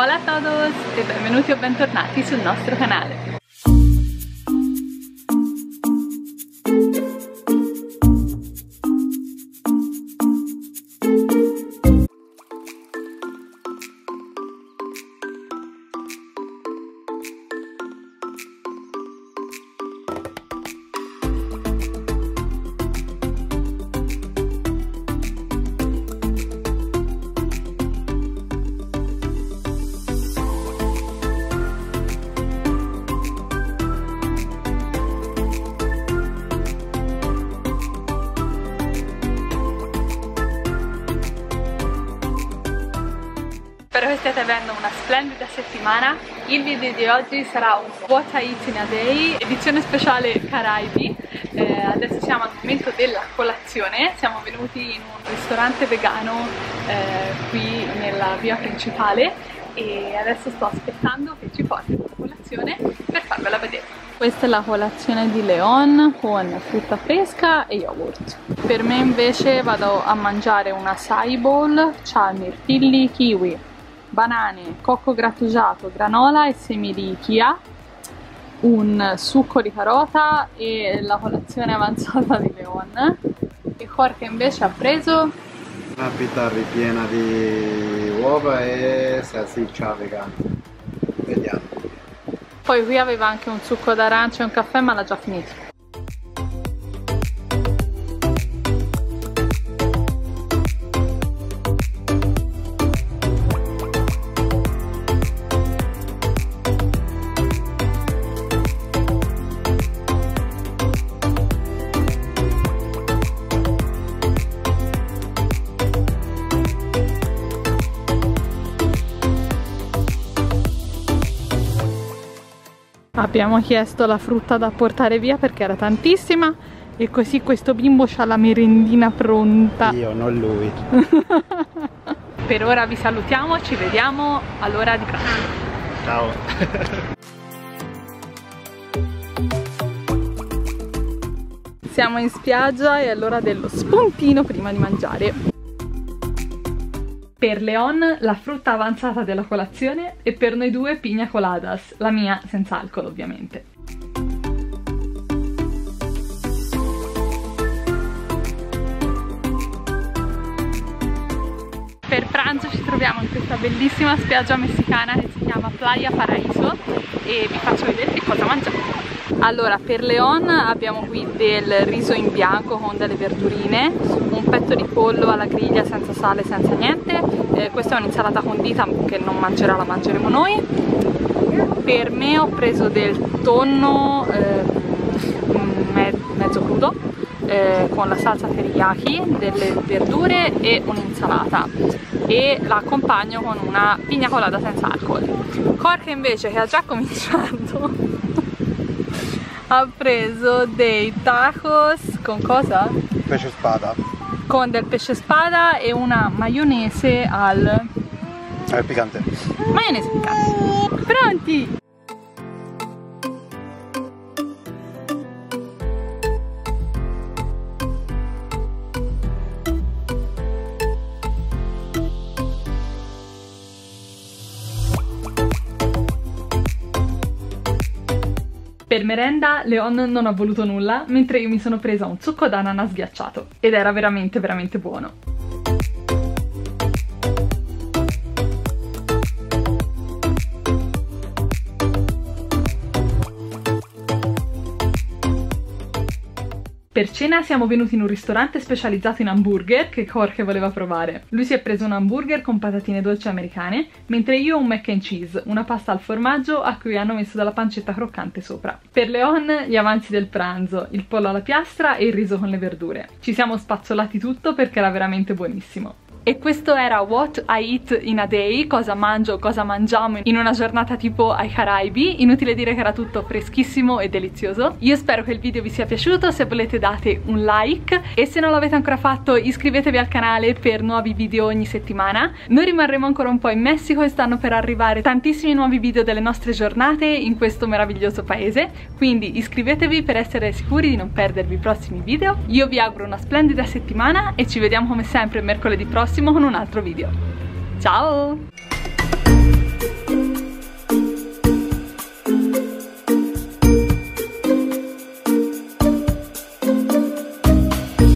Hola a todos e benvenuti o bentornati sul nostro canale. Stiate avendo una splendida settimana. Il video di oggi sarà un What I in a Day, edizione speciale Caraibi. Eh, adesso siamo al momento della colazione, siamo venuti in un ristorante vegano eh, qui nella via principale e adesso sto aspettando che ci portino la colazione per farvela vedere. Questa è la colazione di Leon con frutta fresca e yogurt. Per me invece vado a mangiare una acai bowl, mirtilli, kiwi, banane, cocco grattugiato, granola e semi di chia, un succo di carota e la colazione avanzata di Leon. E Jorge invece ha preso una pita ripiena di uova e salsiccia vegana. Vediamo. Poi qui aveva anche un succo d'arancia e un caffè ma l'ha già finito. Abbiamo chiesto la frutta da portare via perché era tantissima e così questo bimbo ha la merendina pronta. Io, non lui. per ora vi salutiamo, ci vediamo all'ora di pranzo. Ciao. Siamo in spiaggia e è l'ora dello spuntino prima di mangiare. Per Leon la frutta avanzata della colazione e per noi due pigna coladas, la mia senza alcol ovviamente. Per pranzo ci troviamo in questa bellissima spiaggia messicana che si chiama Playa Paraíso e vi faccio vedere che cosa mangiamo. Allora, per Leon abbiamo qui del riso in bianco con delle verdurine, un petto di pollo alla griglia senza sale, senza niente. Eh, questa è un'insalata condita che non mangerà, la mangeremo noi. Per me ho preso del tonno eh, me mezzo crudo eh, con la salsa teriyaki, delle verdure e un'insalata e la accompagno con una pigna colada senza alcol. Jorge invece che ha già cominciato ha preso dei tacos con cosa? Pesce spada. Con del pesce spada e una maionese al... Al piccante. Maionese piccante. Pronti? Per merenda Leon non ha voluto nulla, mentre io mi sono presa un succo d'ananas ghiacciato ed era veramente veramente buono. Per cena siamo venuti in un ristorante specializzato in hamburger che Jorge voleva provare. Lui si è preso un hamburger con patatine dolci americane, mentre io un mac and cheese, una pasta al formaggio a cui hanno messo della pancetta croccante sopra. Per Leon gli avanzi del pranzo, il pollo alla piastra e il riso con le verdure. Ci siamo spazzolati tutto perché era veramente buonissimo. E questo era What I Eat in a Day, cosa mangio, cosa mangiamo in una giornata tipo ai Caraibi. Inutile dire che era tutto freschissimo e delizioso. Io spero che il video vi sia piaciuto, se volete date un like e se non l'avete ancora fatto iscrivetevi al canale per nuovi video ogni settimana. Noi rimarremo ancora un po' in Messico e stanno per arrivare tantissimi nuovi video delle nostre giornate in questo meraviglioso paese, quindi iscrivetevi per essere sicuri di non perdervi i prossimi video. Io vi auguro una splendida settimana e ci vediamo come sempre mercoledì prossimo con un altro video. Ciao!